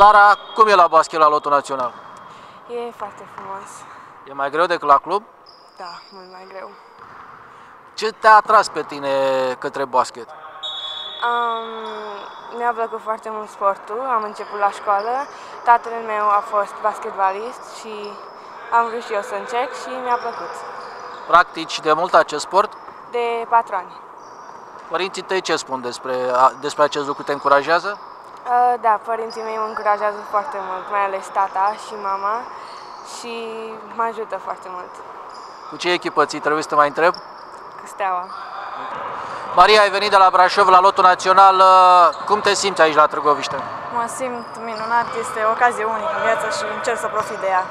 Sara, cum e la basket la lotul național? E foarte frumos. E mai greu decât la club? Da, mult mai greu. Ce te-a atras pe tine către basket? Um, mi-a plăcut foarte mult sportul, am început la școală, tatăl meu a fost basketbalist și am vrut și eu să încerc și mi-a plăcut. Practici de mult acest sport? De patru ani. Părinții tăi ce spun despre, a- despre acest lucru? Te încurajează? Uh, da, părinții mei mă încurajează foarte mult, mai ales tata și mama și mă ajută foarte mult Cu ce echipă ți trebuie să te mai întreb? cu steaua. Maria, ai venit de la Brașov la lotul național. uh, Cum te simți aici la Târgoviște? Mă simt minunat, este o ocazie unică în viață și încerc să profit de ea.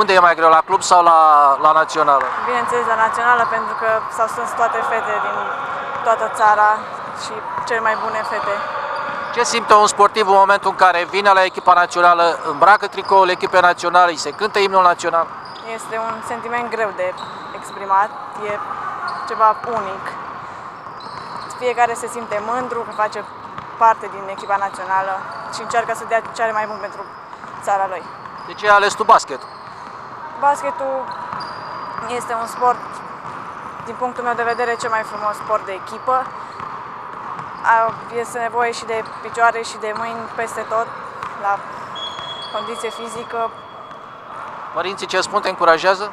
Unde e mai greu, la club sau la, la națională? Bineînțeles la națională pentru că s-au strâns toate fete din toată țara și cele mai bune fete. Ce simte un sportiv în momentul în care vine la echipa națională, îmbracă tricoul echipei naționale, îi se cântă imnul național? Este un sentiment greu de exprimat, e ceva unic. Fiecare se simte mândru că face parte din echipa națională și încearcă să dea ce are mai bun pentru țara lui. De ce ai ales tu basket? Basketul este un sport, din punctul meu de vedere, cel mai frumos sport de echipă. A- Este nevoie și de picioare și de mâini peste tot, la condiție fizică. Părinții ce spun te încurajează?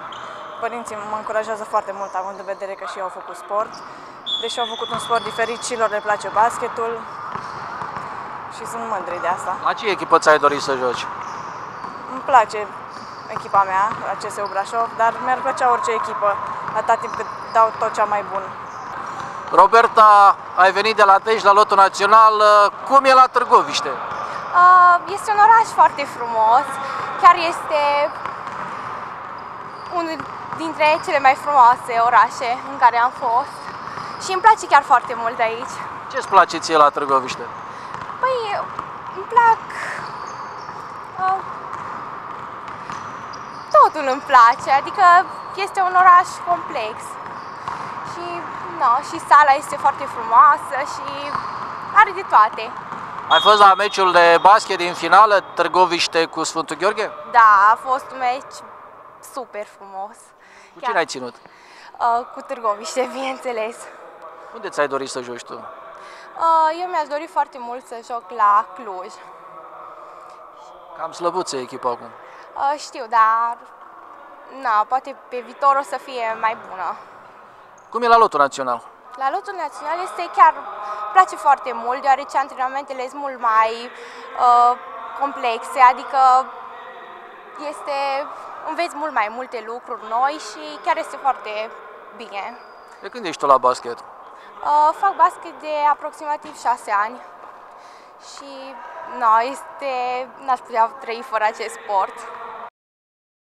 Părinții mă încurajează foarte mult, având în vedere că și ei au făcut sport. Deși au făcut un sport diferit, și lor le place basketul și sunt mândri de asta. La ce echipă ți-ai dorit să joci? Îmi place echipa mea, la CSU Brașov, dar mi-ar plăcea orice echipă, atâta timp cât dau tot cea mai bun. Roberta, ai venit de la Tej la lotul național. uh, Cum e la Târgoviște? Uh, Este un oraș foarte frumos, chiar este unul dintre cele mai frumoase orașe în care am fost și îmi place chiar foarte mult de aici. Ce-ți place ție la Târgoviște? Păi, îmi plac... Uh, totul îmi place, adică este un oraș complex și, no, și sala este foarte frumoasă și are de toate. Ai fost la meciul de basket din finală, Târgoviște cu Sfântul Gheorghe? Da, a fost un meci super frumos. Cu cine ai ținut? Uh, cu Târgoviște, bineînțeles. Unde ți-ai dorit să joci tu? Uh, eu mi-aș dori foarte mult să joc la Cluj. Cam slăbuță e echipa acum. Uh, știu, dar na, poate pe viitor o să fie mai bună. Cum e la lotul național? La lotul național este chiar, îmi place foarte mult, deoarece antrenamentele sunt mult mai uh, complexe, adică este, înveți mult mai multe lucruri noi și chiar este foarte bine. De când ești tu la basket? Uh, fac basket de aproximativ 6 ani și no, este, n-aș putea trăi fără acest sport.